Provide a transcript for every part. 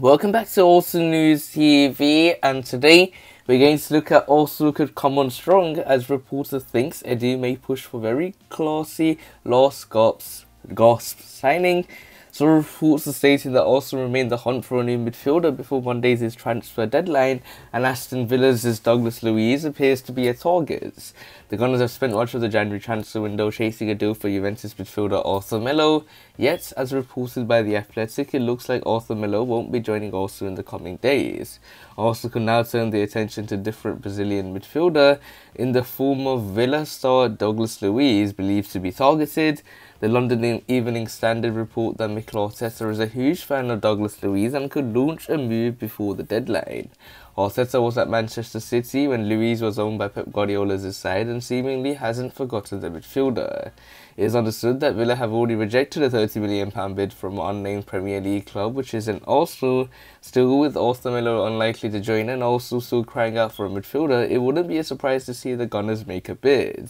Welcome back to Arsenal News TV and today we're going to look at Arsenal could come on strong as reporter thinks Edu may push for very classy last gasp, gasp signing some reports are stating that Arsenal remain the hunt for a new midfielder before Monday's transfer deadline, and Aston Villa's Douglas Luiz appears to be a target. The Gunners have spent much of the January transfer window chasing a deal for Juventus midfielder Arthur Melo, yet, as reported by The Athletic, it looks like Arthur Melo won't be joining Arsenal in the coming days. Arsenal can now turn their attention to different Brazilian midfielder in the form of Villa star Douglas Luiz, believed to be targeted, the London Evening Standard report that Mikel Arteta is a huge fan of Douglas Luiz and could launch a move before the deadline. Arteta was at Manchester City when Luiz was owned by Pep Guardiola's side and seemingly hasn't forgotten the midfielder. It is understood that Villa have already rejected a £30 million bid from unnamed Premier League club, which is an Arsenal. Still, with Arthur Melo unlikely to join and Arsenal still crying out for a midfielder, it wouldn't be a surprise to see the Gunners make a bid.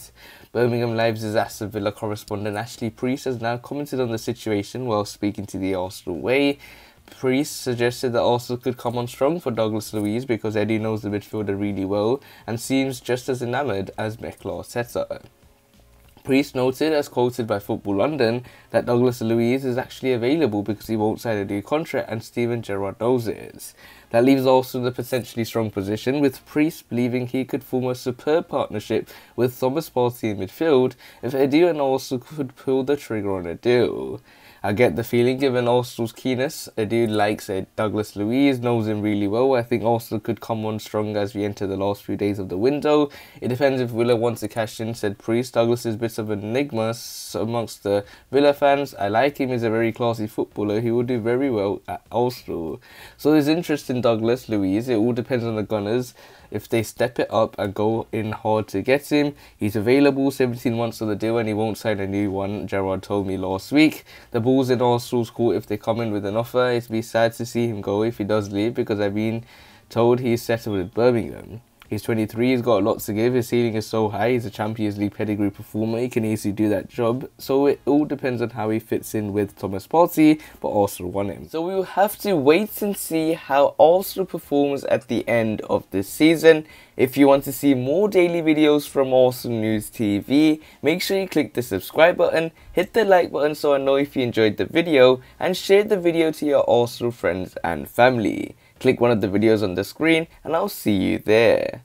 Birmingham Live's Aston Villa correspondent Ashley Preece has now commented on the situation while speaking to the Arsenal Way. Preece suggested that Arsenal could come on strong for Douglas Luiz because Edu knows the midfielder really well and seems just as enamoured as Mikel Arteta. Preece noted, as quoted by Football London, that Douglas Luiz is actually available because he won't sign a new contract and Steven Gerrard knows it. That leaves also the potentially strong position, with Preece believing he could form a superb partnership with Thomas Partey in midfield if Edu and Arsenal could pull the trigger on a deal. I get the feeling, given Arsenal's keenness, Edu likes it. Douglas Luiz knows him really well. I think Arsenal could come on strong as we enter the last few days of the window. It depends if Villa wants to cash in, said Preece. Douglas is a bit of an enigma amongst the Villa fans. I like him, he's a very classy footballer. He will do very well at Arsenal. So there's interest in Douglas Luiz. It all depends on the Gunners. If they step it up and go in hard to get him, he's available 17 months of the deal and he won't sign a new one, Gerrard told me last week. The ball's in Arsenal's court if they come in with an offer. It'd be sad to see him go if he does leave because I've been told he's settled with Birmingham. He's 23, he's got lots to give, his ceiling is so high, he's a Champions League pedigree performer, he can easily do that job. So it all depends on how he fits in with Thomas Partey, but Arsenal want him. So we will have to wait and see how Arsenal performs at the end of this season. If you want to see more daily videos from Arsenal News TV, make sure you click the subscribe button, hit the like button so I know if you enjoyed the video, and share the video to your Arsenal friends and family. Click one of the videos on the screen and I'll see you there.